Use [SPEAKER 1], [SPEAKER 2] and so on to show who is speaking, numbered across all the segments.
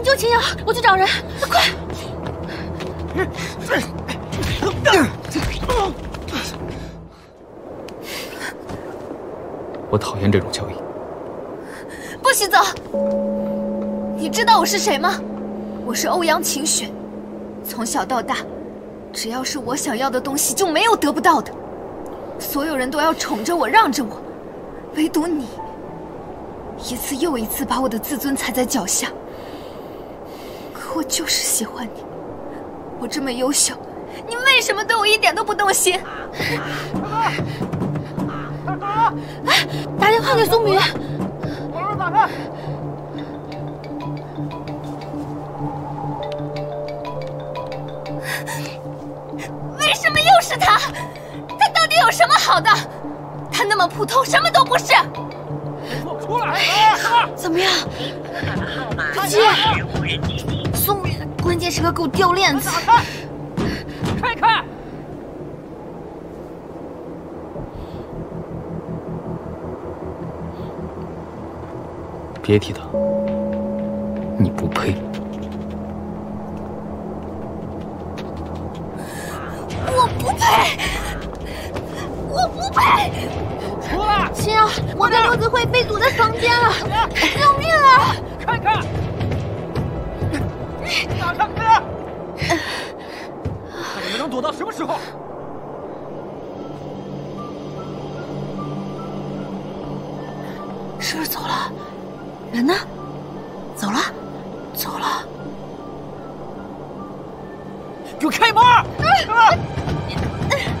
[SPEAKER 1] 你救秦瑶，我去找人，快！
[SPEAKER 2] 我讨厌这种交易。
[SPEAKER 1] 不许走！你知道我是谁吗？我是欧阳晴雪。从小到大，只要是我想要的东西，就没有得不到的。所有人都要宠着我，让着我，唯独你，一次又一次把我的自尊踩在脚下。可我就是喜欢你，我这么优秀，你为什么对我一点都不动心？哎，打电话给苏明。
[SPEAKER 3] 把门打开。
[SPEAKER 1] 为什么又是他？他到底有什么好的？他那么普通，什么都不是。
[SPEAKER 3] 出来！
[SPEAKER 1] 怎么样？不接。关键时刻给我掉链子。
[SPEAKER 3] 开开！
[SPEAKER 2] 别提他，你不配。
[SPEAKER 1] 我不配，我不配！
[SPEAKER 3] 出来！
[SPEAKER 1] 秦瑶，我的刘子慧被堵在房间了，救命啊！
[SPEAKER 3] 开开！看你们能躲到什么时候？
[SPEAKER 1] 是不是走了？人呢？走了，走了。
[SPEAKER 3] 给我开门！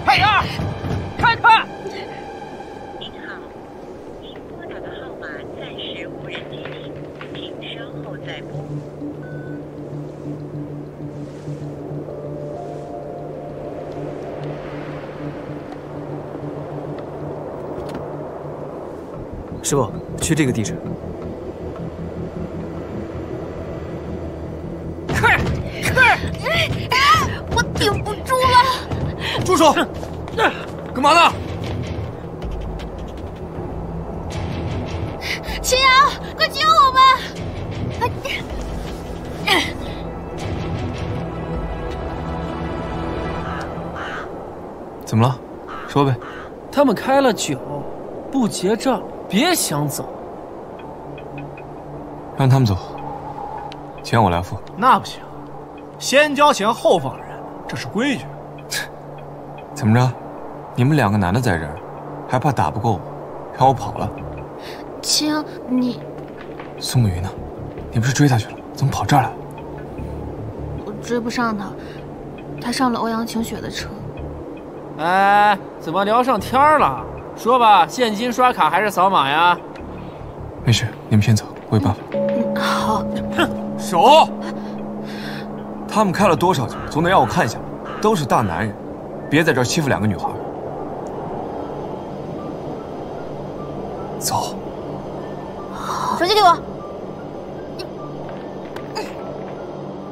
[SPEAKER 3] 快点，开开！
[SPEAKER 4] 您好，您拨打的号码暂时无人接听，请稍后再拨。
[SPEAKER 2] 师傅，去这个地址。
[SPEAKER 3] 快快！
[SPEAKER 1] 我顶不住了！
[SPEAKER 5] 住手！干嘛呢？
[SPEAKER 1] 秦瑶，快救我们！
[SPEAKER 2] 怎么了？说呗。
[SPEAKER 6] 他们开了酒，不结账，别想走。
[SPEAKER 2] 让他们走，钱我来付。
[SPEAKER 5] 那不行，先交钱后放人，这是规矩。
[SPEAKER 2] 怎么着？你们两个男的在这儿，还怕打不过我，让我跑了？
[SPEAKER 1] 青，你
[SPEAKER 2] 宋木鱼呢？你不是追他去了？怎么跑这儿来了？
[SPEAKER 1] 我追不上他，他上了欧阳晴雪的车。
[SPEAKER 6] 哎，怎么聊上天了？说吧，现金刷卡还是扫码呀？
[SPEAKER 2] 没事，你们先走，我有办法。
[SPEAKER 1] 好，哼
[SPEAKER 5] 手！
[SPEAKER 2] 他们开了多少酒，总得让我看一下。都是大男人，别在这儿欺负两个女孩。走，
[SPEAKER 1] 手机给我。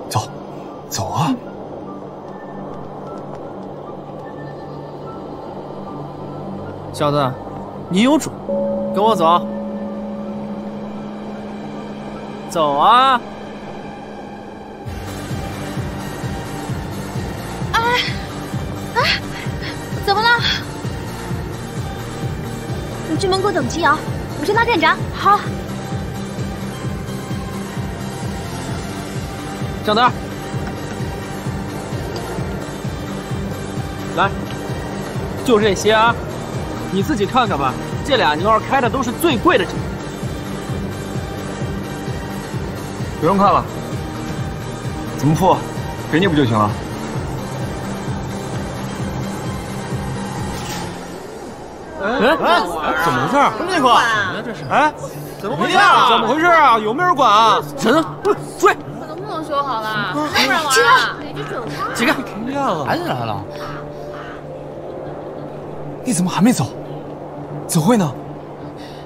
[SPEAKER 2] 走，走啊！
[SPEAKER 6] 小子，你有种，跟我走。走啊！
[SPEAKER 1] 哎哎怎么了？你去门口等秦瑶，我去拉店长。好。
[SPEAKER 6] 账单，来，就这些啊，你自己看看吧。这俩妞儿开的都是最贵的车。
[SPEAKER 2] 不用看了，怎么付？给你不就行了？
[SPEAKER 5] 哎哎，怎么回事？那个，这是哎，怎么回事啊？怎么回事啊？有没有人管啊？
[SPEAKER 6] 人，追！
[SPEAKER 7] 我能不能修好了？能不能玩啊？哪句准话？
[SPEAKER 6] 几个？
[SPEAKER 5] 停电了，
[SPEAKER 6] 孩子来了。
[SPEAKER 2] 你怎么还没走？子慧呢？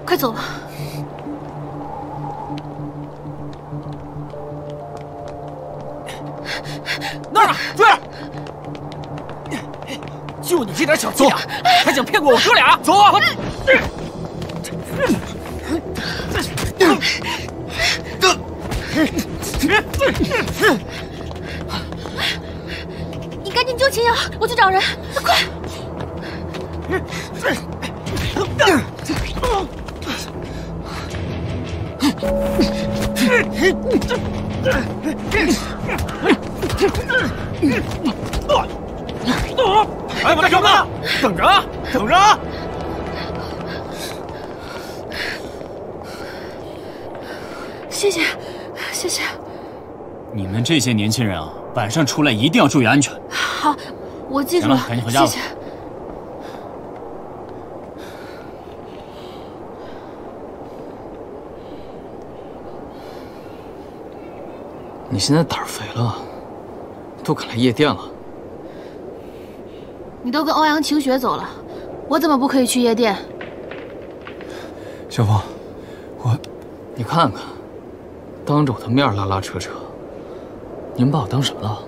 [SPEAKER 1] 快走吧。
[SPEAKER 6] 那儿呢追就你这点小伎俩还想骗过我哥俩？走。啊你赶紧救秦瑶我去
[SPEAKER 1] 找人。快。
[SPEAKER 5] 哎，我的哥们，等着啊，等着啊！
[SPEAKER 1] 谢谢，谢谢。
[SPEAKER 8] 你们这些年轻人啊，晚上出来一定要注意安全。
[SPEAKER 1] 好，我记住
[SPEAKER 8] 行了赶紧回家吧
[SPEAKER 1] 谢谢。
[SPEAKER 8] 你现在胆儿肥了，都敢来夜店了。
[SPEAKER 7] 你都跟欧阳晴雪走了，我怎么不可以去夜店？
[SPEAKER 2] 小峰，我
[SPEAKER 8] 你看看，当着我的面拉拉扯扯，你们把我当什么了？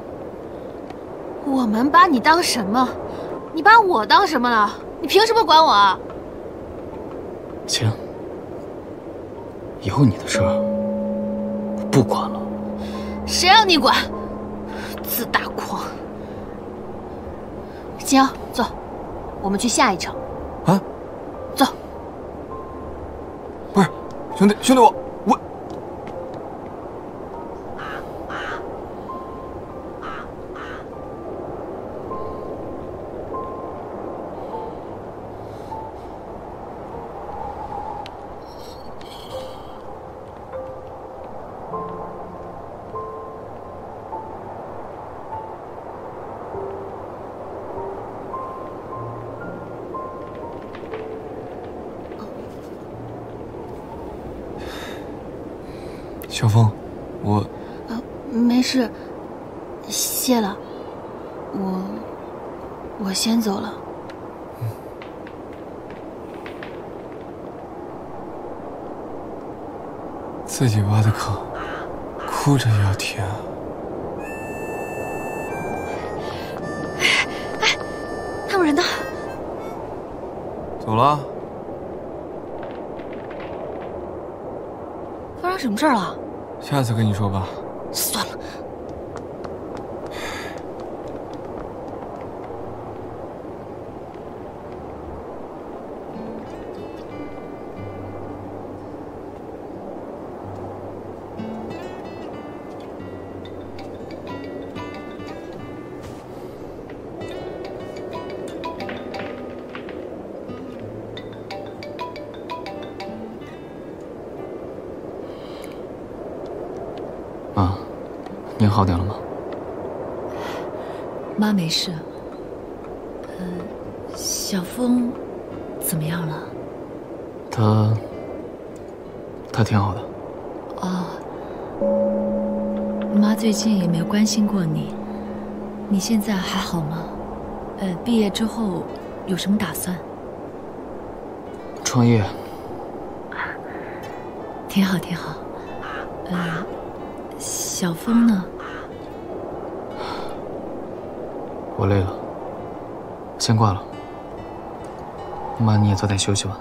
[SPEAKER 7] 我们把你当什么？你把我当什么了？你凭什么管我啊？
[SPEAKER 8] 行，以后你的事儿我不管了。
[SPEAKER 7] 谁让你管？自大狂！秦瑶，走，我们去下一场。
[SPEAKER 2] 啊，
[SPEAKER 7] 走。
[SPEAKER 2] 不是，兄弟，兄弟我小峰，我呃
[SPEAKER 7] 没事，谢了。我我先走了。
[SPEAKER 2] 自己挖的坑，哭着也要填。
[SPEAKER 1] 哎他们人呢？
[SPEAKER 2] 走了，
[SPEAKER 7] 发生什么事儿了？
[SPEAKER 2] 下次跟你说吧。
[SPEAKER 8] 您好点了吗？
[SPEAKER 9] 妈没事。呃，小峰怎么样了？
[SPEAKER 8] 他，他挺好的。
[SPEAKER 9] 哦，妈最近也没有关心过你。你现在还好吗？呃，毕业之后有什么打算？
[SPEAKER 8] 创业，
[SPEAKER 9] 挺好，挺好。呃，小峰呢？
[SPEAKER 8] 我累了，先挂了。妈，你也早点休息吧。